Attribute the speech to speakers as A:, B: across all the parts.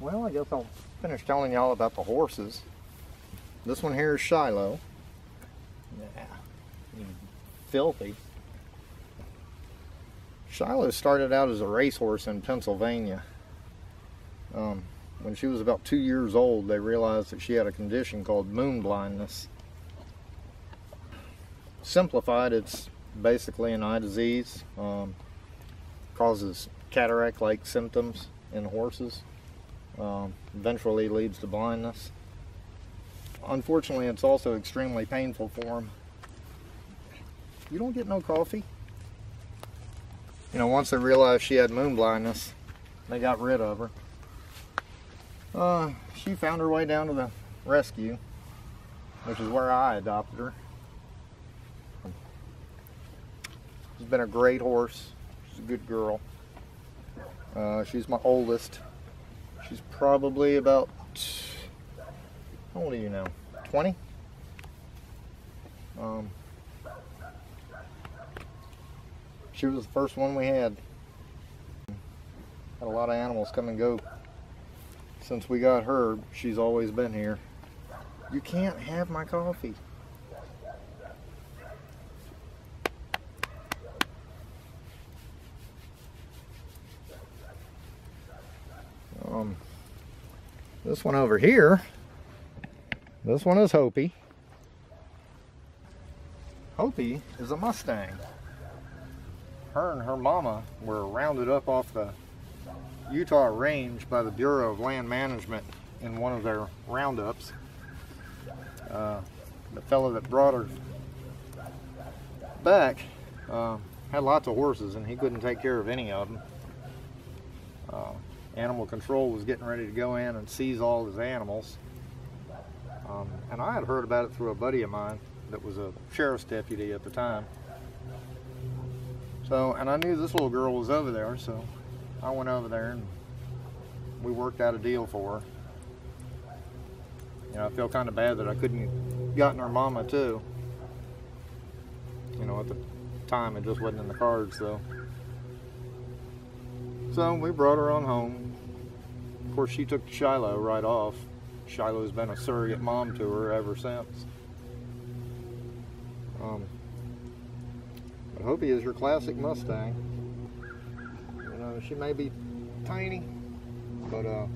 A: Well, I guess I'll finish telling y'all about the horses. This one here is Shiloh. Yeah, filthy. Shiloh started out as a racehorse in Pennsylvania. Um, when she was about two years old, they realized that she had a condition called moon blindness. Simplified, it's basically an eye disease. Um, causes cataract-like symptoms in horses. Um, eventually leads to blindness. Unfortunately, it's also extremely painful for them. You don't get no coffee? You know, once they realized she had moon blindness, they got rid of her. Uh, she found her way down to the rescue, which is where I adopted her. She's been a great horse. She's a good girl. Uh, she's my oldest. She's probably about, how old are you now? 20? Um, she was the first one we had. Had a lot of animals come and go. Since we got her, she's always been here. You can't have my coffee. Um, this one over here, this one is Hopi. Hopi is a Mustang. Her and her mama were rounded up off the Utah range by the Bureau of Land Management in one of their roundups. Uh, the fellow that brought her back uh, had lots of horses and he couldn't take care of any of them. Uh, animal control was getting ready to go in and seize all his animals. Um, and I had heard about it through a buddy of mine that was a sheriff's deputy at the time. So, and I knew this little girl was over there, so I went over there and we worked out a deal for her. You know, I feel kind of bad that I couldn't have gotten her mama too. You know, at the time it just wasn't in the cards though. So we brought her on home. Of course, she took Shiloh right off. Shiloh's been a surrogate mom to her ever since. Um, but Hopi is your classic Mustang. You know, she may be tiny, but uh,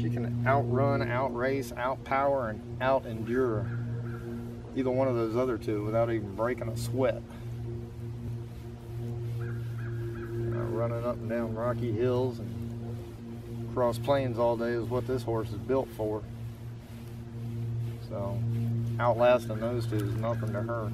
A: she can outrun, outrace, outpower, and out-endure either one of those other two without even breaking a sweat. Running up and down rocky hills and across plains all day is what this horse is built for. So outlasting those two is nothing to her.